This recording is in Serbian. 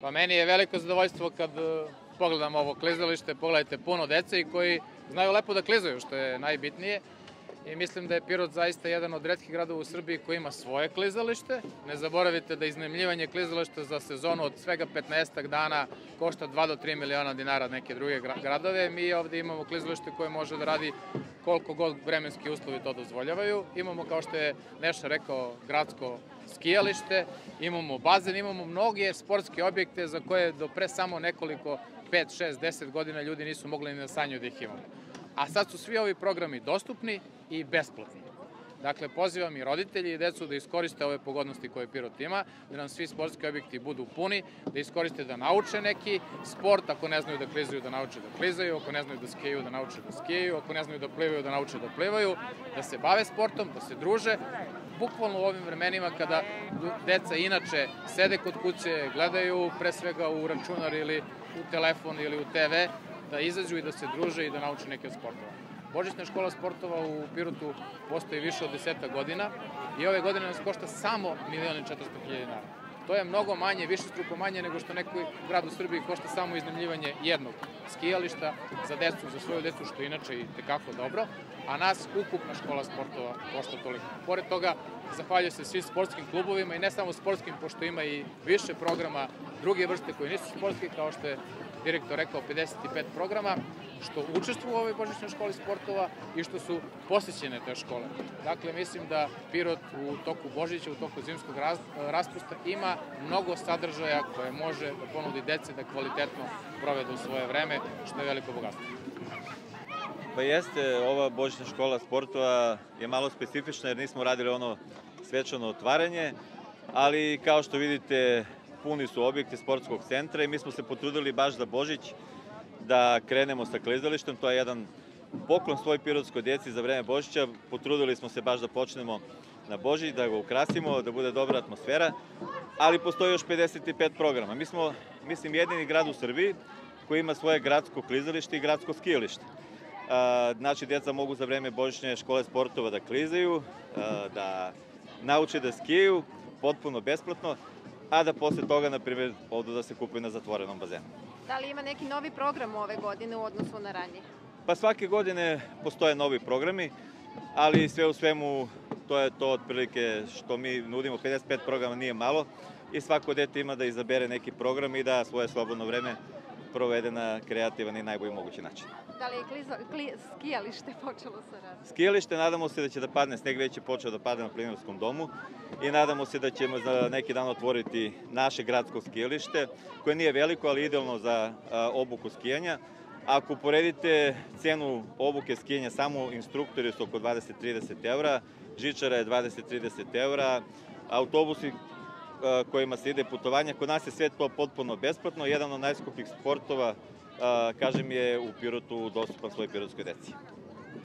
Pa meni je veliko zadovoljstvo kad e, pogledam ovo klizalište, pogledajte puno dece i koji znaju lepo da klizaju, što je najbitnije. I mislim da je Pirot zaista jedan od redkih gradova u Srbiji koji ima svoje klizalište. Ne zaboravite da iznajmljivanje klizališta za sezonu od svega 15 dana košta 2 do 3 miliona dinara neke druge gradove. Mi ovde imamo klizalište koje može da radi koliko god vremenski uslovi to dozvoljavaju. Imamo, kao što je Neša rekao, gradsko skijalište, imamo bazen, imamo mnoge sportske objekte za koje do pre samo nekoliko 5, 6, 10 godina ljudi nisu mogli ni na sanju da ih imamo. A sad su svi ovi programi dostupni i besplatni. Dakle, pozivam i roditelji i decu da iskoriste ove pogodnosti koje Pirot ima, da nam svi sportski objekti budu puni, da iskoriste da nauče neki sport, ako ne znaju da klizaju, da nauče da klizaju, ako ne znaju da skijaju, da nauče da skijaju, ako ne znaju da plivaju, da nauče da plivaju, da se bave sportom, da se druže. Bukvalno u ovim vremenima kada deca inače sede kod kuće, gledaju pre svega u računar ili u telefon ili u TV, da izađu i da se druže i da nauče neke sportova. Božićna škola sportova u Pirotu postoji više od deseta godina i ove godine nas košta samo 1.400.000 dinara. To je mnogo manje, više struko manje nego što neki grad u Srbiji košta samo iznajmljivanje jednog skijališta za decu, za svoju decu, što inače i tekako dobro, a nas ukupna škola sportova košta toliko. Pored toga, zahvaljujem se svim sportskim klubovima i ne samo sportskim, pošto ima i više programa druge vrste koji nisu sportski, kao što je direktor rekao 55 programa, što učestvuju u ovoj Božićnoj školi sportova i što su posjećene te škole. Dakle, mislim da Pirot u toku Božića, u toku zimskog raspusta ima mnogo sadržaja koje može da ponudi dece da kvalitetno provedu svoje vreme, što je veliko bogatstvo. Pa jeste, ova Božićna škola sportova je malo specifična jer nismo radili ono svečano otvaranje, ali kao što vidite puni su objekti sportskog centra i mi smo se potrudili baš za Božić da krenemo sa klizalištem. To je jedan poklon svoj pirotskoj djeci za vreme Božića. Potrudili smo se baš da počnemo na Božić, da ga ukrasimo, da bude dobra atmosfera, ali postoji još 55 programa. Mi smo, mislim, jedini grad u Srbiji koji ima svoje gradsko klizalište i gradsko skijalište. Znači, djeca mogu za vreme Božićne škole sportova da klizaju, da nauče da skijaju, potpuno besplatno, a da posle toga, na primjer, odu da se kupaju na zatvorenom bazenu. Da li ima neki novi program ove godine u odnosu na ranije? Pa svake godine postoje novi programi, ali sve u svemu to je to otprilike što mi nudimo, 55 programa nije malo i svako dete ima da izabere neki program i da svoje slobodno vreme provede na kreativan i najbolji mogući način. Da li je kliza, kli, skijalište počelo sa radom? Skijalište nadamo se da će da padne, sneg već je počeo da pada na Plinarskom domu i nadamo se da ćemo za neki dan otvoriti naše gradsko skijalište, koje nije veliko, ali idealno za a, obuku skijanja. Ako uporedite cenu obuke skijanja, samo instruktori su oko 20-30 evra, žičara je 20-30 evra, autobusi kojima se ide putovanja. Kod nas je sve to potpuno besplatno. Jedan od najskupih sportova, kažem, je u Pirotu dostupan svoj pirotskoj deci.